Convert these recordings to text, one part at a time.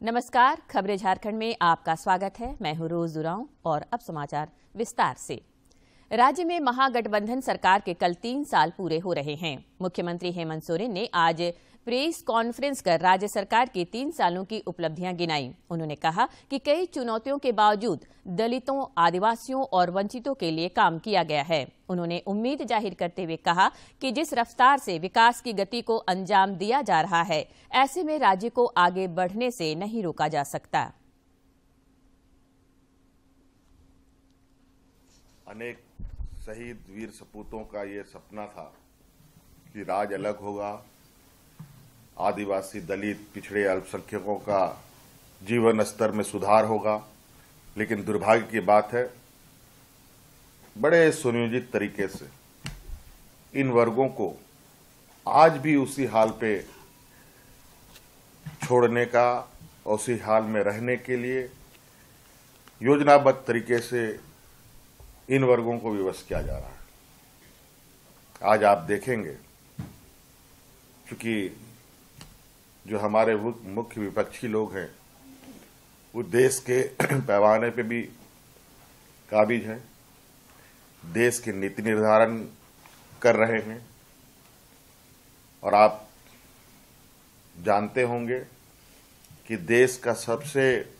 नमस्कार, खबरें झारखंड में आपका स्वागत है। मैं हूँ रोज दुराव और अब समाचार विस्तार से। राज्य में महागठबंधन सरकार के कल तीन साल पूरे हो रहे हैं। मुख्यमंत्री हेमंत सोरेन ने आज प्रेस कॉन्फ्रेंस कर राज्य सरकार की तीन सालों की उपलब्धियाँ गिनाई। उन्होंने कहा कि कई चुनौतियों के बावजूद दलितों, आदिवासियों और वंचितों के लिए काम किया गया है। उन्होंने उम्मीद ज़ाहिर करते हुए कहा कि जिस रफ्तार से विकास की गति को अंजाम दिया जा रहा है, ऐसे में राज्य को आगे बढ़ने से नहीं रोका जा सकता। अनेक शहीद वीर सपूतों का ये सपना था कि राज अलग होगा, आदिवासी दलित पिछड़े अल्पसंख्यकों का जीवन स्तर में सुधार होगा। लेकिन दुर्भाग्य की बात है, बड़े सुनियोजित तरीके से इन वर्गों को आज भी उसी हाल पे छोड़ने का, उसी हाल में रहने के लिए योजनाबद्ध तरीके से इन वर्गों को विवश किया जा रहा है। आज आप देखेंगे क्योंकि जो हमारे मुख्य विपक्षी लोग हैं, वो देश के पैमाने पे भी काबिज हैं, देश के नीति निर्धारण कर रहे हैं, और आप जानते होंगे कि देश का सबसे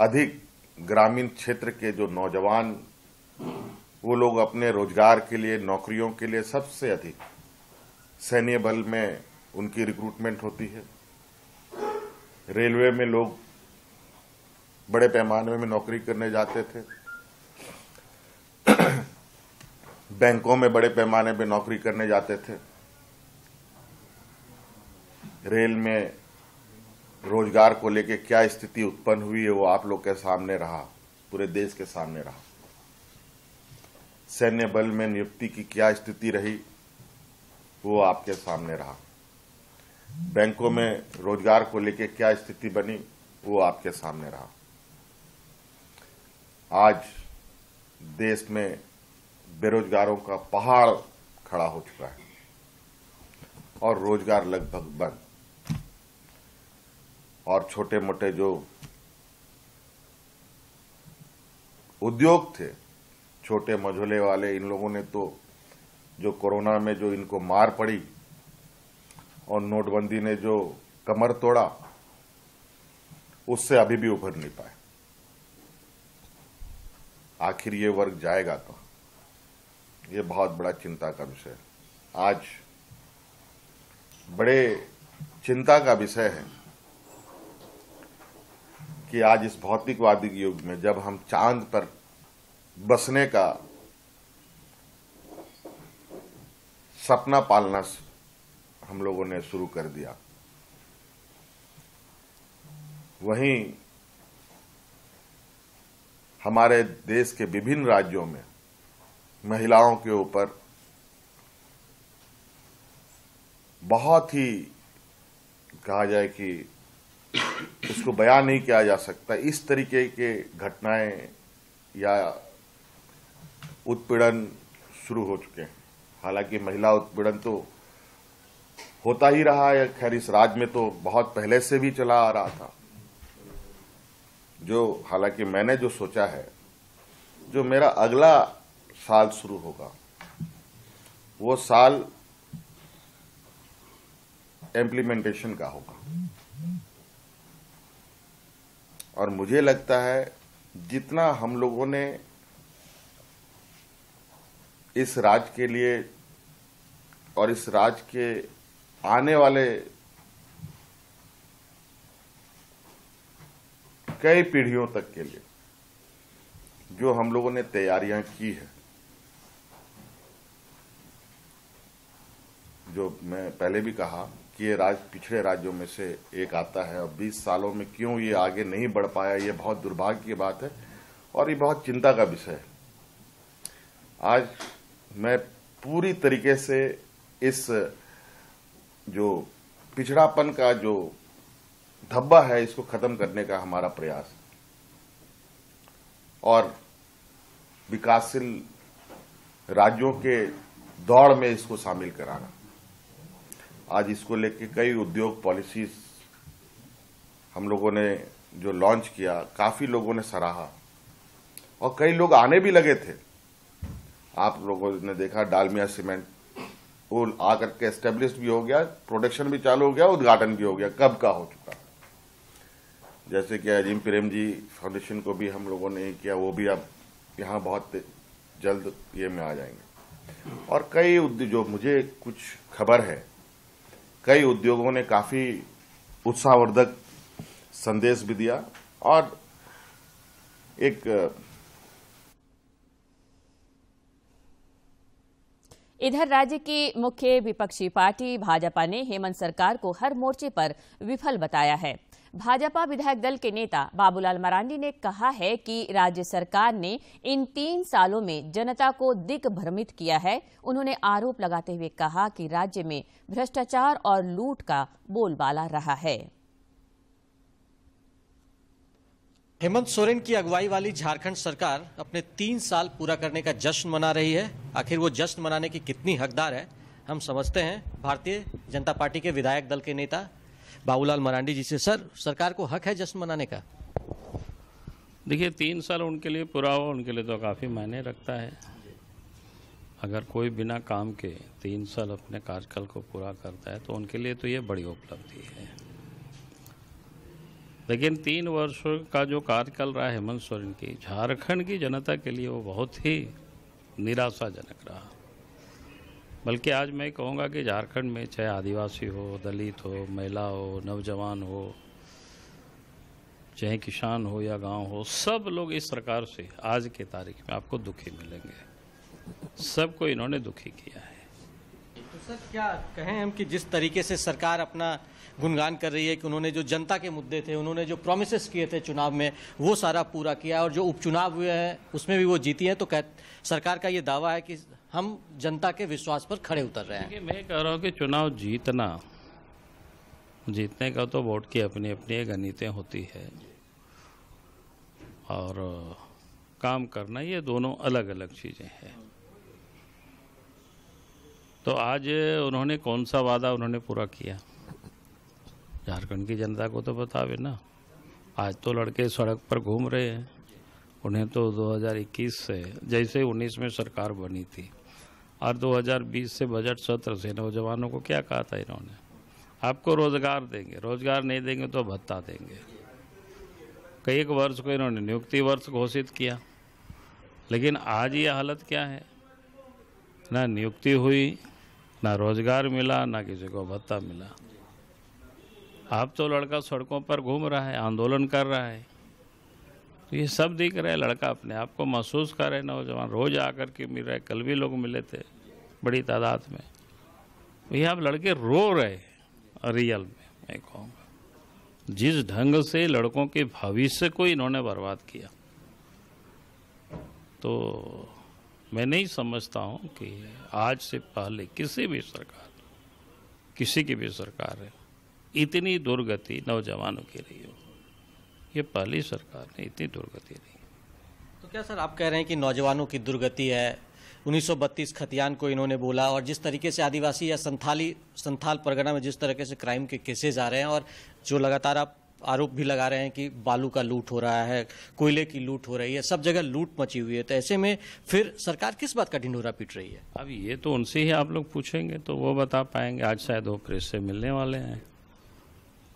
अधिक ग्रामीण क्षेत्र के जो नौजवान वो लोग अपने रोज़गार के लिए, नौकरियों के लिए सबसे अधिक सैन्य बल में उनकी रिक्रूटमेंट होती है। रेलवे में लोग बड़े पैमाने में नौकरी करने जाते थे। बैंकों में बड़े पैमाने पर नौकरी करने जाते थे। रेल में रोज़गार को लेकर क्या स्थिति उत्पन्न हुई है, वो आप लोग के सामने रहा, पूरे देश के सामने रहा। सैन्य बल में नियुक्ति की क्या स्थिति रही, वो आपके सामने रहा। बैंकों में रोज़गार को लेकर क्या स्थिति बनी, वो आपके सामने रहा। आज देश में बेरोजगारों का पहाड़ खड़ा हो चुका है और रोज़गार लगभग बंद। और छोटे मोटे जो उद्योग थे छोटे मझोले वाले इन लोगों ने तो जो कोरोना में जो इनको मार पड़ी और नोटबंदी ने जो कमर तोड़ा, उससे अभी भी उभर नहीं पाए। आखिर ये वर्ग जाएगा तो? ये बहुत बड़ा चिंता का विषय है। आज बड़े चिंता का विषय है कि आज इस भौतिकवादी युग में जब हम चाँद पर बसने का सपना पालना हम लोगों ने शुरू कर दिया। वहीं हमारे देश के विभिन्न राज्यों में महिलाओं के ऊपर बहुत ही कहा जाए कि उसको बयान नहीं किया जा सकता। इस तरीके के घटनाएँ या उत्पीड़न शुरू हो चुके हैं। हालाँकि महिला उत्पीड़न तो होता ही रहा है। खैर, इस राज्य में तो बहुत पहले से भी चला आ रहा था। जो, हालाँकि मैंने जो सोचा है, जो मेरा अगला साल शुरू होगा, वो साल इम्प्लीमेंटेशन का होगा। और मुझे लगता है, जितना हम लोगों ने इस राज्य के लिए और इस राज्य के आने वाले कई पीढ़ियों तक के लिए जो हम लोगों ने तैयारियाँ की है, जो मैं पहले भी कहा कि ये राज्य पिछड़े राज्यों में से एक आता है। और 20 सालों में क्यों ये आगे नहीं बढ़ पाया, ये बहुत दुर्भाग्य की बात है और ये बहुत चिंता का विषय है। आज मैं पूरी तरीके से इस, जो पिछड़ापन का जो धब्बा है, इसको खत्म करने का हमारा प्रयास। और विकासशील राज्यों के दौड़ में इसको शामिल कराना। आज इसको लेकर कई उद्योग पॉलिसीज़ हम लोगों ने जो लॉन्च किया, काफ़ी लोगों ने सराहा। और कई लोग आने भी लगे थे। आप लोगों ने देखा डालमिया सीमेंट वो आकर के एस्टेब्लिश भी हो गया प्रोडक्शन भी चालू हो गया, उद्घाटन भी हो गया, कब का हो चुका जैसे कि अजीम प्रेम जी फाउंडेशन को भी हम लोगों ने किया, वो भी अब यहाँ बहुत जल्द ये में आ जाएँगे। और कई उद्योग जो मुझे कुछ खबर है, कई उद्योगों ने काफ़ी उत्साहवर्धक संदेश भी दिया और एक इधर राज्य की मुख्य विपक्षी पार्टी भाजपा ने हेमंत सरकार को हर मोर्चे पर विफल बताया है। भाजपा विधायक दल के नेता बाबूलाल मरांडी ने कहा है कि राज्य सरकार ने इन तीन सालों में जनता को दिग्भ्रमित किया है। उन्होंने आरोप लगाते हुए कहा कि राज्य में भ्रष्टाचार और लूट का बोलबाला रहा है। हेमंत सोरेन की अगुवाई वाली झारखंड सरकार अपने तीन साल पूरा करने का जश्न मना रही है। आखिर वो जश्न मनाने की कितनी हकदार है, हम समझते हैं। भारतीय जनता पार्टी के विधायक दल के नेता बाबूलाल मरांडी जी से, सर, सरकार को हक है जश्न मनाने का? देखिए, तीन साल उनके लिए पूरा हुआ, उनके लिए तो काफ़ी मायने रखता है। अगर कोई बिना काम के तीन साल अपने कार्यकाल को पूरा करता है तो उनके लिए तो ये बड़ी उपलब्धि है। लेकिन तीन वर्षों का जो कार्यकाल रहा हेमंत सोरेन की, झारखंड की जनता के लिए वो बहुत ही निराशाजनक रहा। बल्कि आज मैं कहूँगा कि झारखंड में चाहे आदिवासी हो, दलित हो, महिला हो, नौजवान हो, चाहे किसान हो या गाँव हो, सब लोग इस सरकार से आज के तारीख में आपको दुखी मिलेंगे। सबको इन्होंने दुखी किया है। तो सर, क्या कहें हम कि जिस तरीके से सरकार अपना गुणगान कर रही है कि उन्होंने जो जनता के मुद्दे थे, उन्होंने जो प्रोमिस किए थे चुनाव में, वो सारा पूरा किया और जो उपचुनाव हुए हैं, उसमें भी वो जीती है तो कह, सरकार का ये दावा है कि हम जनता के विश्वास पर खड़े उतर रहे हैं। मैं कह रहा हूँ कि चुनाव जीतना, जीतने का तो वोट की अपनी अपनी गणितें होती है। और, काम करना, ये दोनों अलग अलग चीज़ें हैं। तो आज उन्होंने कौन सा वादा उन्होंने पूरा किया? झारखंड की जनता को तो बतावे ना। आज तो लड़के सड़क पर घूम रहे हैं। उन्हें तो 2021 से, जैसे 19 में सरकार बनी थी, और 2020 से बजट सत्र से नौजवानों को क्या कहा था इन्होंने? आपको रोज़गार देंगे, रोज़गार नहीं देंगे तो भत्ता देंगे। कई एक वर्ष को इन्होंने नियुक्ति वर्ष घोषित किया। लेकिन आज ये हालत क्या है? ना नियुक्ति हुई ना रोज़गार मिला, ना किसी को भत्ता मिला। अब तो लड़का सड़कों पर घूम रहा है, आंदोलन कर रहा है। तो ये सब दिख रहा है, लड़का अपने आप को महसूस कर रहे नौजवान रोज आकर के मिल रहे कल भी लोग मिले थे, बड़ी तादाद में। भैया अब लड़के रो रहे रियल में, मैं कहूँगा। जिस ढंग से लड़कों के भविष्य को इन्होंने बर्बाद किया तो मैं नहीं समझता हूँ कि आज से पहले किसी भी सरकार, किसी की भी सरकार है, इतनी दुर्गति नौजवानों की रही हो। ये पहली सरकार ने इतनी दुर्गति रही तो क्या सर आप कह रहे हैं कि नौजवानों की दुर्गति है? 1932 खतियान को इन्होंने बोला और जिस तरीके से आदिवासी या संथाली, संथाल परगना में जिस तरीके से क्राइम के केसेज आ रहे हैं और जो लगातार आप आरोप भी लगा रहे हैं कि बालू का लूट हो रहा है, कोयले की लूट हो रही है, सब जगह लूट मची हुई है। तो ऐसे में फिर सरकार किस बात का ढिंडोरा पीट रही है? अब ये तो उनसे ही आप लोग पूछेंगे तो वो बता पाएँगे, आज शायद वो प्रेस से मिलने वाले हैं।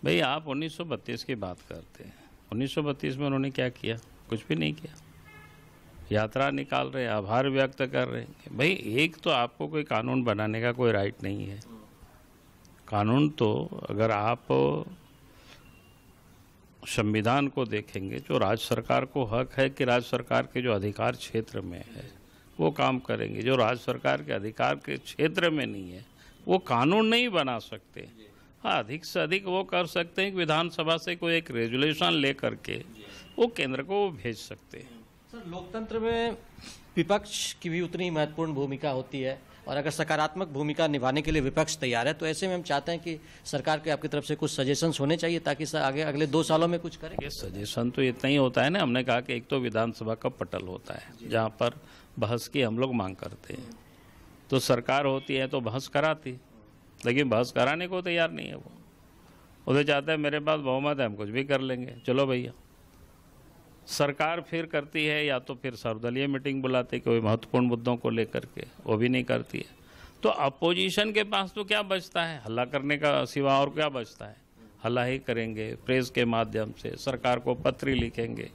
भाई, आप 1932 की बात करते हैं। 1932 में उन्होंने क्या किया? कुछ भी नहीं किया। यात्रा निकाल रहे आभार व्यक्त कर रहे हैं। भाई, एक तो आपको कोई कानून बनाने का कोई राइट नहीं है। कानून तो अगर आप संविधान को देखेंगे, जो राज्य सरकार को हक है कि राज्य सरकार के जो अधिकार क्षेत्र में है, वो काम करेंगे। जो राज्य सरकार के अधिकार के क्षेत्र में नहीं है, वो कानून नहीं बना सकते। हाँ अधिक से अधिक वो कर सकते हैं कि विधानसभा से कोई एक रेजुलेशन ले करके वो केंद्र को वो भेज सकते हैं। सर, लोकतंत्र में विपक्ष की भी उतनी महत्वपूर्ण भूमिका होती है। और अगर सकारात्मक भूमिका निभाने के लिए विपक्ष तैयार है तो ऐसे में हम चाहते हैं कि सरकार के आपकी तरफ़ से कुछ सजेशंस होने चाहिए ताकि आगे अगले दो सालों में कुछ करें। सजेशन तो इतना ही होता है ना, हमने कहा कि एक तो विधानसभा का पटल होता है, जहाँ पर बहस की हम लोग मांग करते हैं। तो सरकार होती है तो बहस कराती, लेकिन बहस कराने को तैयार नहीं है वो। तो चाहता है मेरे पास बहुमत है, हम कुछ भी कर लेंगे। चलो भैया। सरकार फिर करती है या तो फिर सर्वदलीय मीटिंग बुलाते कोई महत्वपूर्ण मुद्दों को लेकर के, वो भी नहीं करती है। तो अपोजिशन के पास तो क्या बचता है? हल्ला करने का सिवा और क्या बचता है? हल्ला ही करेंगे, प्रेस के माध्यम से, सरकार को पत्र लिखेंगे।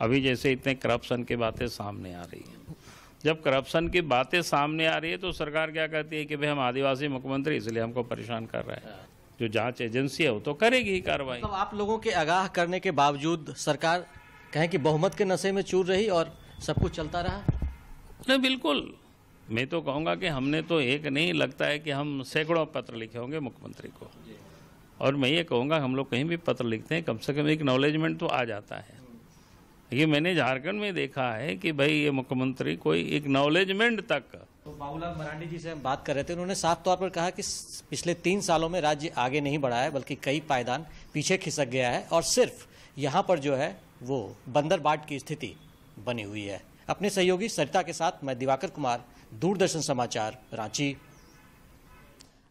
अभी जैसे इतने करप्शन की बातें सामने आ रही हैं। जब करप्शन की बातें सामने आ रही है तो सरकार क्या कहती है कि भाई हम आदिवासी मुख्यमंत्री, इसलिए हमको परेशान कर रहे हैं। जो जाँच एजेंसी है, वो तो करेगी कार्रवाई। मतलब आप लोगों के आगाह करने के बावजूद सरकार कहें कि बहुमत के नशे में चूर रही और सब कुछ चलता रहा? नहीं बिल्कुल। मैं तो कहूँगा कि हमने तो एक नहीं लगता है कि हम सैकड़ों पत्र लिखे होंगे मुख्यमंत्री को। और मैं ये कहूँगा हम लोग कहीं भी पत्र लिखते हैं कम से कम एक नॉलेजमेंट तो आ जाता है। ये मैंने झारखंड में देखा है कि भाई ये मुख्यमंत्री कोई एक नॉलेजमेंट तक तो बाबूलाल मरांडी जी से हम बात कर रहे थे। उन्होंने साफ़ तौर पर कहा कि पिछले तीन सालों में राज्य आगे नहीं बढ़ा है बल्कि कई पायदान पीछे खिसक गया है। और सिर्फ़ यहाँ पर जो है वो बंदर बाट की स्थिति बनी हुई है। अपने सहयोगी सरिता के साथ मैं दिवाकर कुमार, दूरदर्शन समाचार, रांची।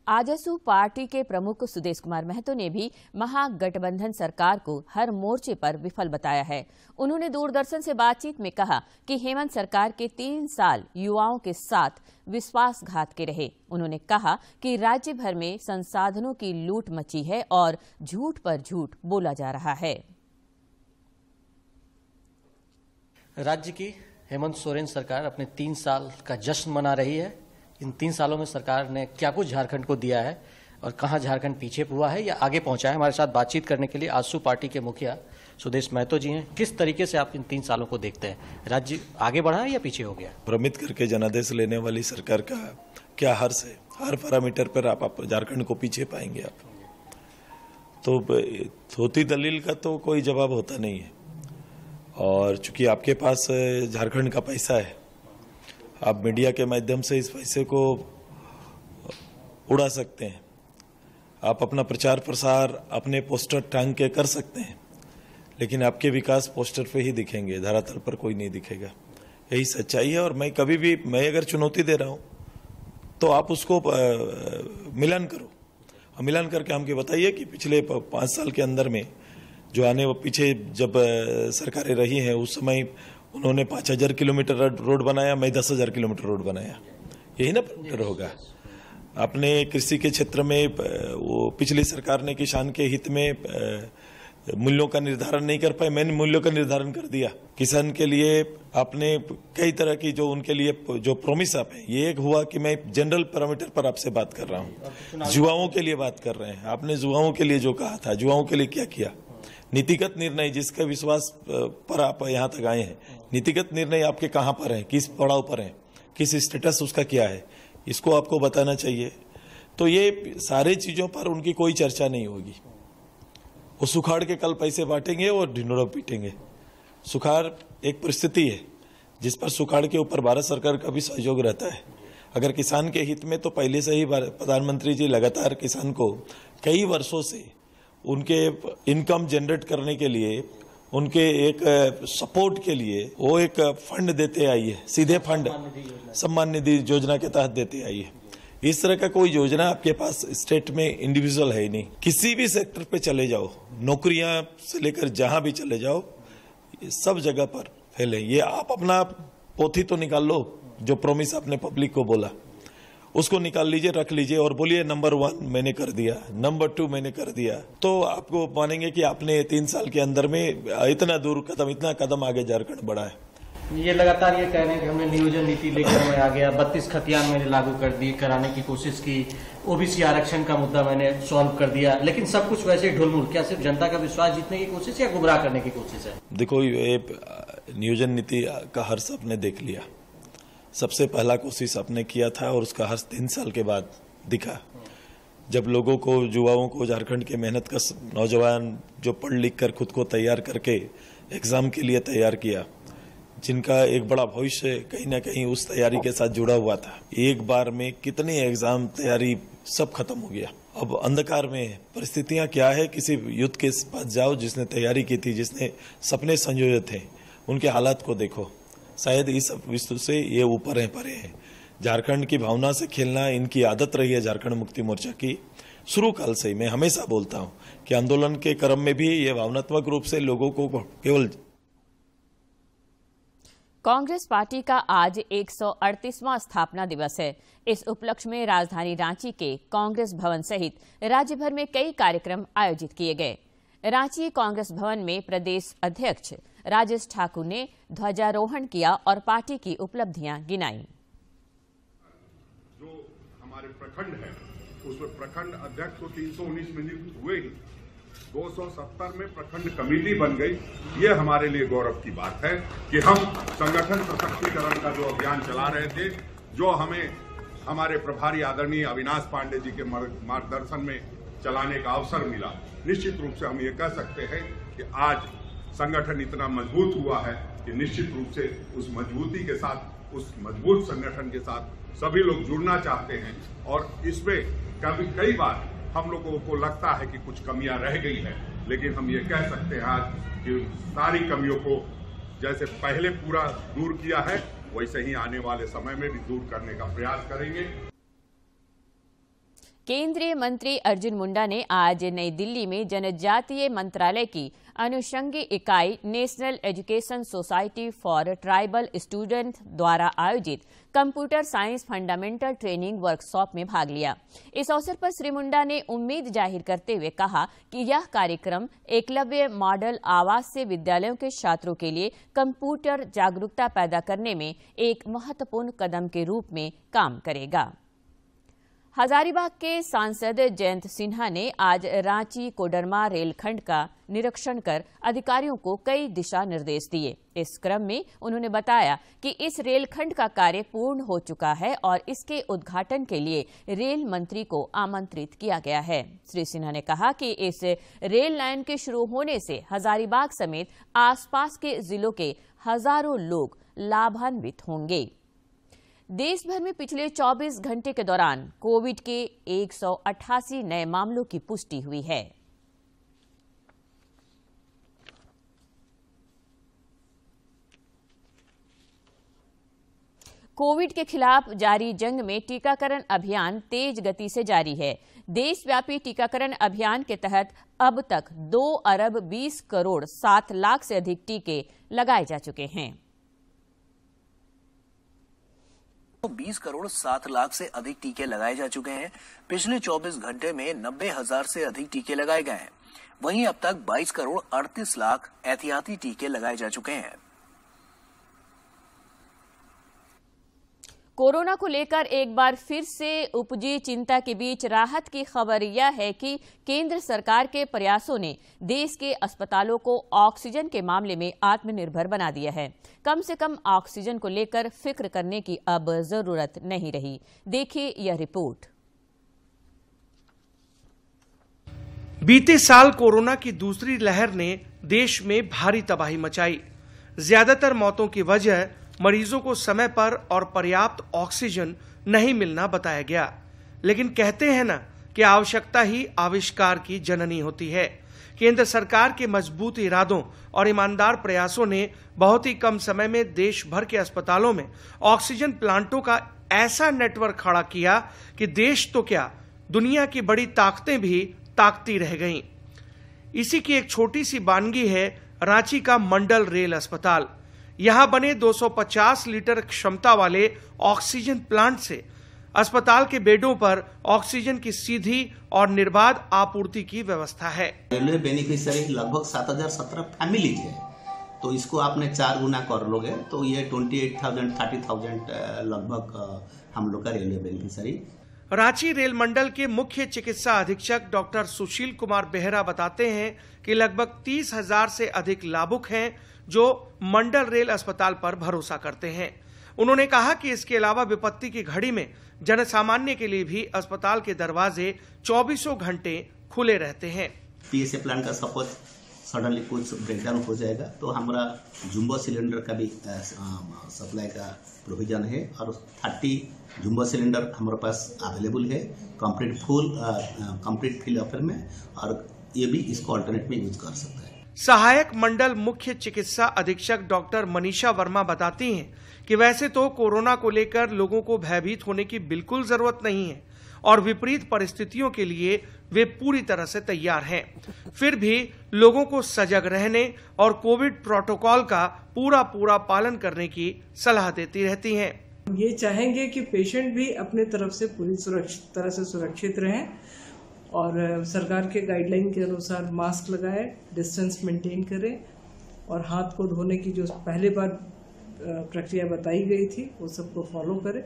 आजसू पार्टी के प्रमुख सुदेश कुमार महतो ने भी महागठबंधन सरकार को हर मोर्चे पर विफल बताया है। उन्होंने दूरदर्शन से बातचीत में कहा कि हेमंत सरकार के तीन साल युवाओं के साथ विश्वासघात के रहे। उन्होंने कहा कि राज्य भर में संसाधनों की लूट मची है और झूठ पर झूठ बोला जा रहा है। राज्य की हेमंत सोरेन सरकार अपने तीन साल का जश्न मना रही है। इन तीन सालों में सरकार ने क्या कुछ झारखंड को दिया है और कहाँ झारखंड पीछे हुआ है या आगे पहुँचा है? हमारे साथ बातचीत करने के लिए आजसू पार्टी के मुखिया सुदेश महतो जी हैं। किस तरीके से आप इन तीन सालों को देखते हैं? राज्य आगे बढ़ा है या पीछे हो गया? भ्रमित करके जनादेश लेने वाली सरकार का क्या हर्ष है हर पैरामीटर पर आप झारखंड को पीछे पाएँगे आप? तो धोती दलील का तो कोई जवाब होता नहीं है। और चूँकि आपके पास झारखंड का पैसा है, आप मीडिया के माध्यम से इस पैसे को उड़ा सकते हैं। आप अपना प्रचार प्रसार अपने पोस्टर टांग के कर सकते हैं, लेकिन आपके विकास पोस्टर पे ही दिखेंगे, धरातल पर कोई नहीं दिखेगा। यही सच्चाई है, और मैं कभी भी, मैं अगर चुनौती दे रहा हूँ तो आप उसको मिलन करो। मिलन करके हमके बताइए कि पिछले पाँच साल के अंदर में जो आने पीछे जब सरकारें रही हैं उस समय उन्होंने पाँच हज़ार किलोमीटर रोड बनाया मैं दस हज़ार किलोमीटर रोड बनाया। यही ना होगा। अपने कृषि के क्षेत्र में वो पिछली सरकार ने किसान के हित में मूल्यों का निर्धारण नहीं कर पाए मैंने मूल्यों का निर्धारण कर दिया। किसान के लिए आपने कई तरह की जो उनके लिए जो प्रोमिस आप है ये एक हुआ कि मैं जनरल पैरामीटर पर आपसे बात कर रहा हूँ। युवाओं के लिए बात कर रहे हैं। आपने युवाओं के लिए जो कहा था युवाओं के लिए क्या किया? नीतिगत निर्णय जिसका विश्वास पर आप यहाँ तक आए हैं, नीतिगत निर्णय आपके कहाँ पर है, किस पड़ाव पर है, किस स्टेटस उसका क्या है, इसको आपको बताना चाहिए। तो ये सारे चीज़ों पर उनकी कोई चर्चा नहीं होगी। वो सुखाड़ के कल पैसे बांटेंगे और ढिंडोरा पीटेंगे। सुखाड़ एक परिस्थिति है, जिस पर सुखाड़ के ऊपर भारत सरकार का भी सहयोग रहता है। अगर किसान के हित में तो पहले से ही प्रधानमंत्री जी लगातार किसान को कई वर्षों से उनके इनकम जनरेट करने के लिए, उनके एक सपोर्ट के लिए वो एक फंड देते आई है, सीधे फंड सम्मान निधि योजना के तहत देते आई है। इस तरह का कोई योजना आपके पास स्टेट में इंडिविजुअल है ही नहीं। किसी भी सेक्टर पे चले जाओ, नौकरियाँ से लेकर जहाँ भी चले जाओ सब जगह पर फैले ये आप अपना पोथी तो निकाल लो, जो प्रोमिस आपने पब्लिक को बोला। उसको निकाल लीजिए रख लीजिए और बोलिए नंबर वन मैंने कर दिया नंबर टू मैंने कर दिया। तो आपको मानेंगे कि आपने तीन साल के अंदर में इतना दूर कदम इतना कदम आगे झारखंड बढ़ा है। ये लगातार ये कह रहे हैं कि हमने नियोजन नीति लेकर मैं आ गया बत्तीस खतियान मैंने लागू कर दी कराने की कोशिश की ओबीसी आरक्षण का मुद्दा मैंने सॉल्व कर दिया लेकिन सब कुछ वैसे ही ढुलमुल। क्या सिर्फ़ जनता का विश्वास जीतने की कोशिश या गुमराह करने की कोशिश है? देखो ये नियोजन नीति का हर सबने देख लिया। सबसे पहला कोशिश आपने किया था और उसका हर तीन साल के बाद दिखा। जब लोगों को, युवाओं को झारखंड के मेहनत का नौजवान जो पढ़ लिख कर खुद को तैयार करके एग्ज़ाम के लिए तैयार किया, जिनका एक बड़ा भविष्य कहीं ना कहीं उस तैयारी के साथ जुड़ा हुआ था। एक बार में कितने एग्ज़ाम तैयारी सब खत्म हो गया। अब अंधकार में परिस्थितियाँ क्या है, किसी युद्ध के पास जाओ, जिसने तैयारी की थी, जिसने सपने संयोजित थे, उनके हालात को देखो। शायद इस विश्व से ये ऊपर है परे हैं। झारखंड की भावना से खेलना इनकी आदत रही है झारखंड मुक्ति मोर्चा की। शुरू काल से ही मैं हमेशा बोलता हूँ कि आंदोलन के क्रम में भी ये भावनात्मक रूप से लोगों को केवल कांग्रेस पार्टी का आज 138वां स्थापना दिवस है। इस उपलक्ष्य में राजधानी रांची के कांग्रेस भवन सहित राज्य भर में कई कार्यक्रम आयोजित किए गए। रांची कांग्रेस भवन में प्रदेश अध्यक्ष राजेश ठाकुर ने ध्वजारोहण किया और पार्टी की उपलब्धियाँ गिनाई। जो हमारे प्रखंड है उसमें प्रखंड अध्यक्ष को तीन सौ उन्नीस में नियुक्त हुए ही। 270 में प्रखंड कमेटी बन गई। ये हमारे लिए गौरव की बात है कि हम संगठन सशक्तिकरण का जो अभियान चला रहे थे, जो हमें हमारे प्रभारी आदरणीय अविनाश पांडे जी के मार्गदर्शन में चलाने का अवसर मिला। निश्चित रूप से हम ये कह सकते हैं कि आज संगठन इतना मज़बूत हुआ है कि निश्चित रूप से उस मजबूती के साथ, उस मज़बूत संगठन के साथ सभी लोग जुड़ना चाहते हैं। और इसमें कभी कई बार हम लोगों को लगता है कि कुछ कमियाँ रह गई है, लेकिन हम ये कह सकते हैं आज कि सारी कमियों को जैसे पहले पूरा दूर किया है, वैसे ही आने वाले समय में भी दूर करने का प्रयास करेंगे। केंद्रीय मंत्री अर्जुन मुंडा ने आज नई दिल्ली में जनजातीय मंत्रालय की अनुषंगी इकाई national education society for tribal student द्वारा आयोजित computer science fundamental training workshop में भाग लिया। इस अवसर पर श्री मुंडा ने उम्मीद ज़ाहिर करते हुए कहा कि यह कार्यक्रम एकलव्य मॉडल आवासीय विद्यालयों के छात्रों के लिए कंप्यूटर जागरूकता पैदा करने में एक महत्वपूर्ण कदम के रूप में काम करेगा। हजारीबाग के सांसद जयंत सिन्हा ने आज रांची कोडरमा रेलखंड का निरीक्षण कर अधिकारियों को कई दिशा निर्देश दिए। इस क्रम में उन्होंने बताया कि इस रेलखंड का कार्य पूर्ण हो चुका है और इसके उद्घाटन के लिए रेल मंत्री को आमंत्रित किया गया है। श्री सिन्हा ने कहा कि इस रेल लाइन के शुरू होने से हजारीबाग समेत आसपास के जिलों के हज़ारों लोग लाभान्वित होंगे। देश भर में पिछले 24 घंटे के दौरान कोविड के एक नए मामलों की पुष्टि हुई है। कोविड के खिलाफ जारी जंग में टीकाकरण अभियान तेज गति से जारी है। देशव्यापी टीकाकरण अभियान के तहत अब तक दो अरब बीस करोड़ सात लाख से अधिक टीके लगाए जा चुके हैं। 20 करोड़ सात लाख से अधिक टीके लगाए जा चुके हैं। पिछले 24 घंटे में नब्बे हज़ार से अधिक टीके लगाए गए हैं। वहीं अब तक 22 करोड़ 38 लाख एहतियाती टीके लगाए जा चुके हैं। कोरोना को लेकर एक बार फिर से उपजी चिंता के बीच राहत की खबर यह है कि केंद्र सरकार के प्रयासों ने देश के अस्पतालों को ऑक्सीजन के मामले में आत्मनिर्भर बना दिया है। कम से कम ऑक्सीजन को लेकर फ़िक्र करने की अब ज़रूरत नहीं रही। देखिए यह रिपोर्ट। बीते साल कोरोना की दूसरी लहर ने देश में भारी तबाही मचाई। ज़्यादातर मौतों की वजह मरीजों को समय पर और पर्याप्त ऑक्सीजन नहीं मिलना बताया गया। लेकिन कहते हैं ना कि आवश्यकता ही आविष्कार की जननी होती है। केंद्र सरकार के मज़बूत इरादों और ईमानदार प्रयासों ने बहुत ही कम समय में देश भर के अस्पतालों में ऑक्सीजन प्लांटों का ऐसा नेटवर्क खड़ा किया कि देश तो क्या दुनिया की बड़ी ताकतें भी ताकती रह गईं। इसी की एक छोटी सी बानगी है रांची का मंडल रेल अस्पताल। यहाँ बने 250 लीटर क्षमता वाले ऑक्सीजन प्लांट से अस्पताल के बेडों पर ऑक्सीजन की सीधी और निर्बाध आपूर्ति की व्यवस्था है। रेलवे बेनिफिशियरी लगभग सात हज़ार सत्रह फैमिलीज़ है। तो इसको आपने चार गुना कर लोगे तो ये twenty eight thousand thirty thousand लगभग हम लोग का रेलवे बेनिफिशियरी। रांची रेल मंडल के मुख्य चिकित्सा अधीक्षक डॉक्टर सुशील कुमार बेहरा बताते हैं कि लगभग तीस हज़ार से अधिक लाभुक हैं। जो मंडल रेल अस्पताल पर भरोसा करते हैं। उन्होंने कहा कि इसके अलावा विपत्ति की घड़ी में जन सामान्य के लिए भी अस्पताल के दरवाजे चौबीसों घंटे खुले रहते हैं। पीएसए प्लान का सपोज़ सडनली कुछ ब्रेकडाउन हो जाएगा तो हमारा जुम्बो सिलेंडर का भी सप्लाई का प्रोविज़न है और थर्टी जुम्बो सिलेंडर हमारे पास अवेलेबल है, complete full complete fill offer में, और ये भी इसको अल्टरनेट में यूज़ कर सकते हैं। सहायक मंडल मुख्य चिकित्सा अधीक्षक डॉक्टर मनीषा वर्मा बताती हैं कि वैसे तो कोरोना को लेकर लोगों को भयभीत होने की बिल्कुल ज़रूरत नहीं है और विपरीत परिस्थितियों के लिए वे पूरी तरह से तैयार हैं। फिर भी लोगों को सजग रहने और कोविड प्रोटोकॉल का पूरा पूरा पालन करने की सलाह देती रहती हैं। ये चाहेंगे कि पेशेंट भी अपने तरफ़ से पूरी तरह से सुरक्षित रहें। और सरकार के गाइडलाइन के अनुसार मास्क लगाएँ डिस्टेंस मेंटेन करें और हाथ को धोने की जो पहले बार प्रक्रिया बताई गई थी, वो सबको फॉलो करें।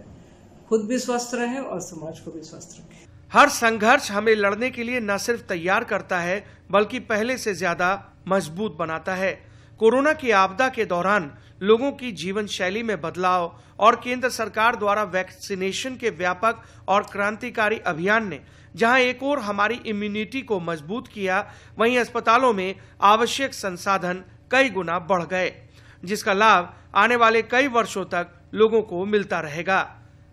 खुद भी स्वस्थ रहें और समाज को भी स्वस्थ रखें। हर संघर्ष हमें लड़ने के लिए न सिर्फ़ तैयार करता है, बल्कि पहले से ज़्यादा मज़बूत बनाता है। कोरोना की आपदा के दौरान लोगों की जीवन शैली में बदलाव और केंद्र सरकार द्वारा वैक्सीनेशन के व्यापक और क्रांतिकारी अभियान ने जहाँ एक और हमारी इम्यूनिटी को मज़बूत किया, वहीं अस्पतालों में आवश्यक संसाधन कई गुना बढ़ गए, जिसका लाभ आने वाले कई वर्षों तक लोगों को मिलता रहेगा।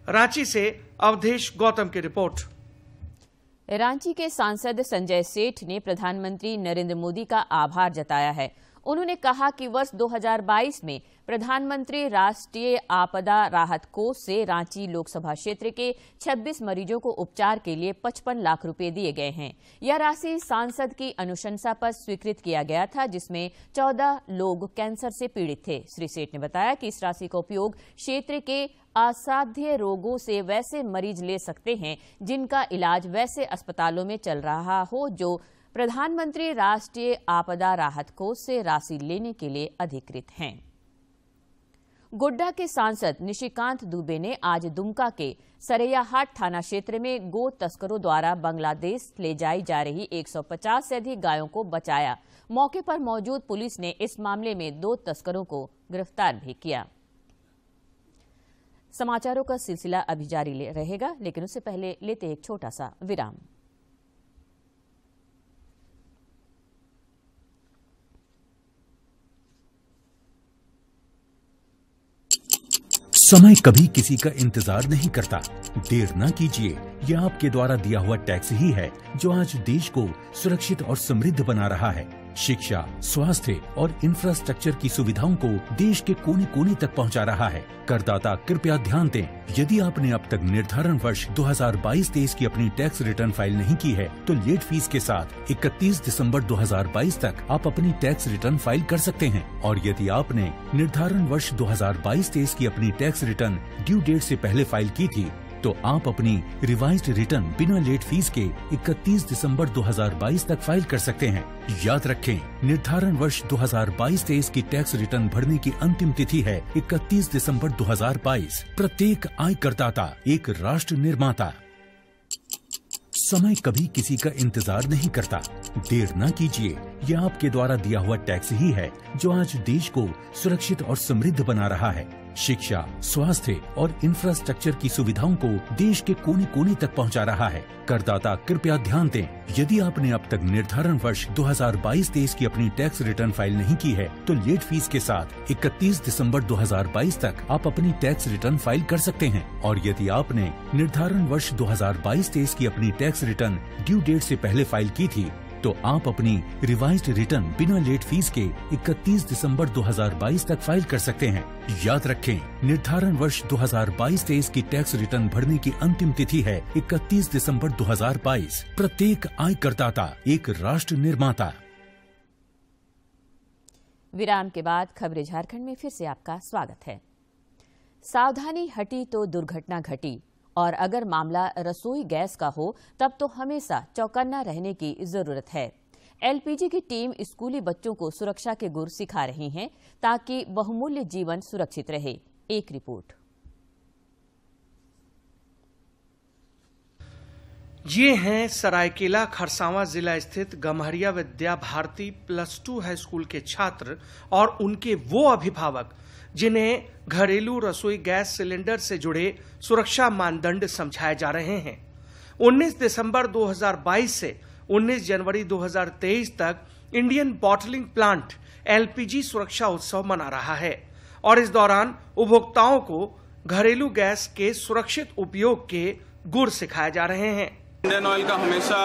रांची से अवधेश गौतम की रिपोर्ट। रांची के सांसद संजय सेठ ने प्रधानमंत्री नरेंद्र मोदी का आभार जताया है। उन्होंने कहा कि वर्ष 2022 में प्रधानमंत्री राष्ट्रीय आपदा राहत कोष से रांची लोकसभा क्षेत्र के 26 मरीजों को उपचार के लिए 55 लाख रुपए दिए गए हैं। यह राशि सांसद की अनुशंसा पर स्वीकृत किया गया था, जिसमें 14 लोग कैंसर से पीड़ित थे। श्री सेठ ने बताया कि इस राशि का उपयोग क्षेत्र के असाध्य रोगों से वैसे मरीज़ ले सकते हैं, जिनका इलाज वैसे अस्पतालों में चल रहा हो, जो प्रधानमंत्री राष्ट्रीय आपदा राहत कोष से राशि लेने के लिए अधिकृत हैं। गोड्डा के सांसद निशिकांत दुबे ने आज दुमका के सरैयाहाट थाना क्षेत्र में गो तस्करों द्वारा बांग्लादेश ले जाई जा रही 150 से अधिक गायों को बचाया। मौके पर मौजूद पुलिस ने इस मामले में दो तस्करों को गिरफ़्तार भी किया। समाचारों का सिलसिला अभी जारी रहेगा, लेकिन उससे पहले लेते एक छोटा सा विराम। समय कभी किसी का इंतज़ार नहीं करता। देर न कीजिए, यह आपके द्वारा दिया हुआ टैक्स ही है, जो आज देश को सुरक्षित और समृद्ध बना रहा है। शिक्षा, स्वास्थ्य और इंफ्रास्ट्रक्चर की सुविधाओं को देश के कोने कोने तक पहुँचा रहा है। करदाता, कृपया ध्यान दें, यदि आपने अब तक निर्धारण वर्ष 2022-23 की अपनी टैक्स रिटर्न फ़ाइल नहीं की है तो लेट फ़ीस के साथ 31 दिसंबर 2022 तक आप अपनी टैक्स रिटर्न फ़ाइल कर सकते हैं। और यदि आपने निर्धारण वर्ष 2022-23 की अपनी टैक्स रिटर्न ड्यू डेट से पहले फ़ाइल की थी तो आप अपनी रिवाइज्ड रिटर्न बिना लेट फ़ीस के 31 दिसंबर 2022 तक फ़ाइल कर सकते हैं। याद रखें, निर्धारण वर्ष 2022-23 की टैक्स रिटर्न भरने की अंतिम तिथि है 31 दिसंबर 2022 प्रत्येक आय करदाता एक राष्ट्र निर्माता। समय कभी किसी का इंतज़ार नहीं करता। देर न कीजिए, यह आपके द्वारा दिया हुआ टैक्स ही है, जो आज देश को सुरक्षित और समृद्ध बना रहा है। शिक्षा, स्वास्थ्य और इंफ्रास्ट्रक्चर की सुविधाओं को देश के कोने कोने तक पहुँचा रहा है। करदाता, कृपया ध्यान दें, यदि आपने अब तक निर्धारण वर्ष 2022-23 की अपनी टैक्स रिटर्न फ़ाइल नहीं की है तो लेट फ़ीस के साथ 31 दिसंबर 2022 तक आप अपनी टैक्स रिटर्न फ़ाइल कर सकते हैं। और यदि आपने निर्धारण वर्ष 2022-23 की अपनी टैक्स रिटर्न ड्यू डेट से पहले फ़ाइल की थी तो आप अपनी रिवाइज्ड रिटर्न बिना लेट फ़ीस के 31 दिसंबर 2022 तक फ़ाइल कर सकते हैं। याद रखें, निर्धारण वर्ष 2022-23 की टैक्स रिटर्न भरने की अंतिम तिथि है 31 दिसंबर 2022 प्रत्येक आय करदाता एक राष्ट्र निर्माता। विराम के बाद खबरें झारखंड में फिर से आपका स्वागत है। सावधानी हटी तो दुर्घटना घटी। और अगर मामला रसोई गैस का हो, तब तो हमेशा चौकन्ना रहने की ज़रूरत है। एलपीजी की टीम स्कूली बच्चों को सुरक्षा के गुर सिखा रही हैं ताकि बहुमूल्य जीवन सुरक्षित रहे। एक रिपोर्ट। ये हैं सरायकेला खरसावां जिला स्थित Gamharia Vidya Bharati plus two high school के छात्र और उनके वो अभिभावक जिन्हें घरेलू रसोई गैस सिलेंडर से जुड़े सुरक्षा मानदंड समझाए जा रहे हैं। 19 दिसंबर 2022 से 19 जनवरी 2023 तक इंडियन बॉटलिंग प्लांट एलपीजी सुरक्षा उत्सव मना रहा है और इस दौरान उपभोक्ताओं को घरेलू गैस के सुरक्षित उपयोग के गुर सिखाए जा रहे हैं। इंडियन ऑयल का हमेशा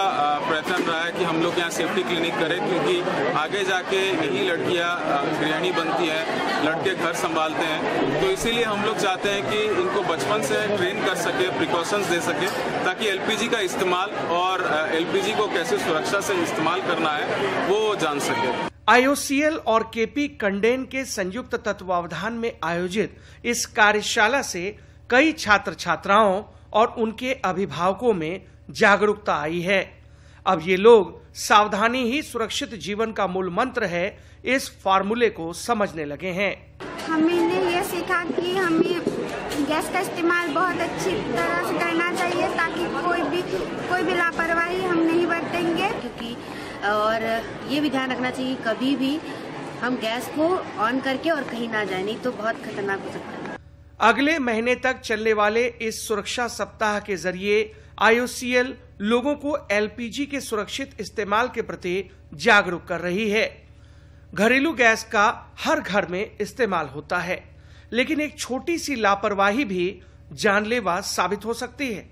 प्रयत्न रहा है कि हम लोग यहाँ सेफ्टी क्लिनिक करें, क्योंकि आगे जाके यही लड़कियाँ गृहिणी बनती हैं, लड़के घर संभालते हैं। तो इसीलिए हम लोग चाहते हैं कि इनको बचपन से ट्रेन कर सके प्रिकॉशंस दे सके, ताकि एलपीजी का इस्तेमाल और एलपीजी को कैसे सुरक्षा से इस्तेमाल करना है, वो जान सके। आईओसीएल और केपी कंडेन के संयुक्त तत्वावधान में आयोजित इस कार्यशाला से कई छात्र छात्राओं और उनके अभिभावकों में जागरूकता आई है। अब ये लोग सावधानी ही सुरक्षित जीवन का मूल मंत्र है इस फार्मूले को समझने लगे हैं। हमने ये सीखा कि हमें गैस का इस्तेमाल बहुत अच्छी तरह से करना चाहिए ताकि कोई भी कोई भी लापरवाही हम नहीं बरतेंगे। क्योंकि और ये भी ध्यान रखना चाहिए कभी भी हम गैस को ऑन करके और कहीं ना जाए नहीं तो बहुत खतरनाक हो सकता है। अगले महीने तक चलने वाले इस सुरक्षा सप्ताह के ज़रिए आईओसीएल लोगों को एलपीजी के सुरक्षित इस्तेमाल के प्रति जागरूक कर रही है। घरेलू गैस का हर घर में इस्तेमाल होता है, लेकिन एक छोटी सी लापरवाही भी जानलेवा साबित हो सकती है।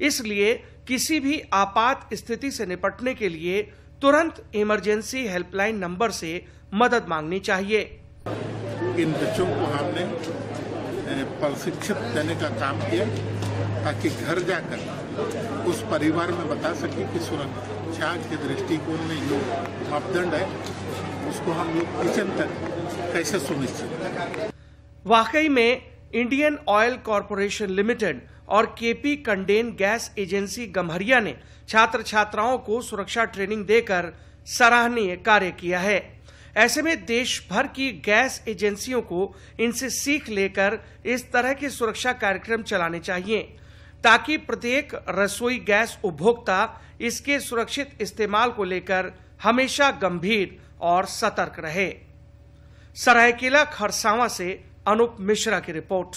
इसलिए किसी भी आपात स्थिति से निपटने के लिए तुरंत इमरजेंसी हेल्पलाइन नंबर से मदद मांगनी चाहिए। इन बच्चों को हमने प्रशिक्षित देने का काम किया ताकि घर जाकर उस परिवार में बता सके कि सुरक्षा के दृष्टिकोण में जो मापदंड है, उसको हम लोग किचन तक कैसे सुनिश्चित वाकई में इंडियन ऑयल कॉरपोरेशन लिमिटेड और KP Kanden gas agency Gamharia ने छात्र छात्राओं को सुरक्षा ट्रेनिंग देकर सराहनीय कार्य किया है। ऐसे में देश भर की गैस एजेंसियों को इनसे सीख लेकर इस तरह के सुरक्षा कार्यक्रम चलाने चाहिए। ताकि प्रत्येक रसोई गैस उपभोक्ता इसके सुरक्षित इस्तेमाल को लेकर हमेशा गंभीर और सतर्क रहे। सरायकेला खरसावा से अनुप मिश्रा की रिपोर्ट।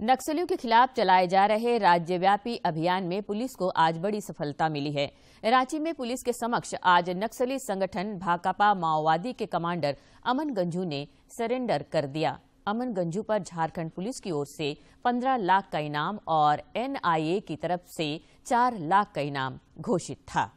नक्सलियों के खिलाफ चलाए जा रहे राज्यव्यापी अभियान में पुलिस को आज बड़ी सफलता मिली है। रांची में पुलिस के समक्ष आज नक्सली संगठन भाकपा माओवादी के कमांडर अमन गंजू ने सरेंडर कर दिया। अमन गंजू पर झारखंड पुलिस की ओर से 15 लाख का इनाम और एनआईए की तरफ़ से 4 लाख का इनाम घोषित था।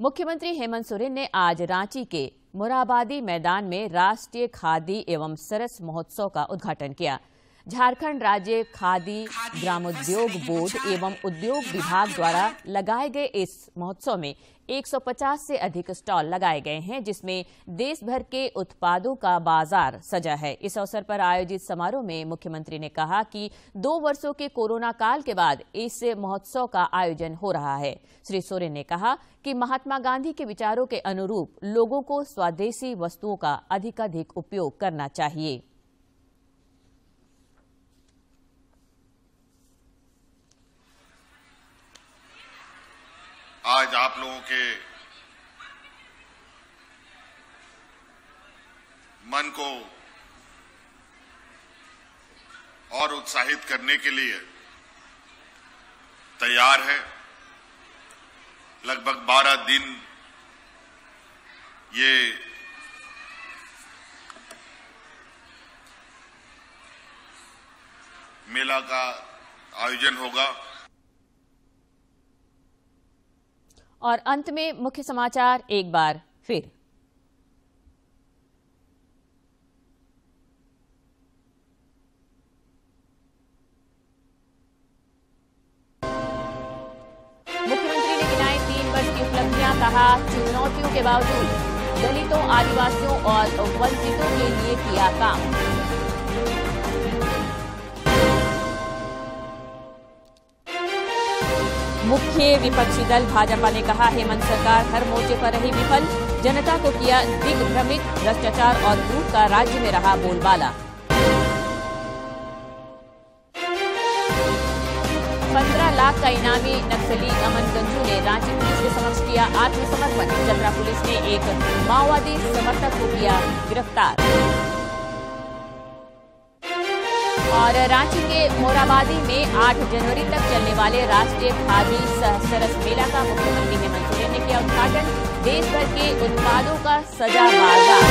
मुख्यमंत्री हेमंत सोरेन ने आज रांची के मुराबादी मैदान में राष्ट्रीय खादी एवं सरस महोत्सव का उद्घाटन किया। झारखंड राज्य खादी ग्रामोद्योग बोर्ड एवं उद्योग विभाग द्वारा लगाए गए इस महोत्सव में 150 से अधिक स्टॉल लगाए गए हैं जिसमें देश भर के उत्पादों का बाज़ार सजा है। इस अवसर पर आयोजित समारोह में मुख्यमंत्री ने कहा कि दो वर्षों के कोरोना काल के बाद इस महोत्सव का आयोजन हो रहा है। श्री सोरेन ने कहा कि महात्मा गांधी के विचारों के अनुरूप लोगों को स्वदेशी वस्तुओं का अधिकाधिक उपयोग करना चाहिए। आज आप लोगों के मन को और उत्साहित करने के लिए तैयार है। लगभग 12 दिन ये मेला का आयोजन होगा। और अंत में मुख्य समाचार एक बार फिर। मुख्यमंत्री ने गिनाई तीन वर्ष की उपलब्धियाँ कहा, चुनौतियों के बावजूद दलितों, आदिवासियों और वंचितों के लिए किया काम। मुख्य विपक्षी दल भाजपा ने कहा, हेमंत सरकार हर मोर्चे पर रही विफल। जनता को किया दिग्भ्रमित, भ्रष्टाचार और लूट का राज्य में रहा बोलबाला। पंद्रह लाख का इनामी नक्सली अमन गंजू ने रांची पुलिस के समक्ष किया आत्मसमर्पण। चतरा पुलिस ने एक माओवादी समर्थक को किया गिरफ़्तार। और रांची के मोराबादी में 8 जनवरी तक चलने वाले राष्ट्रीय खादी सरस मेला का मुख्यमंत्री हेमंत सोरेन ने किया उद्घाटन। देश भर के उत्पादों का सजा बाज़ार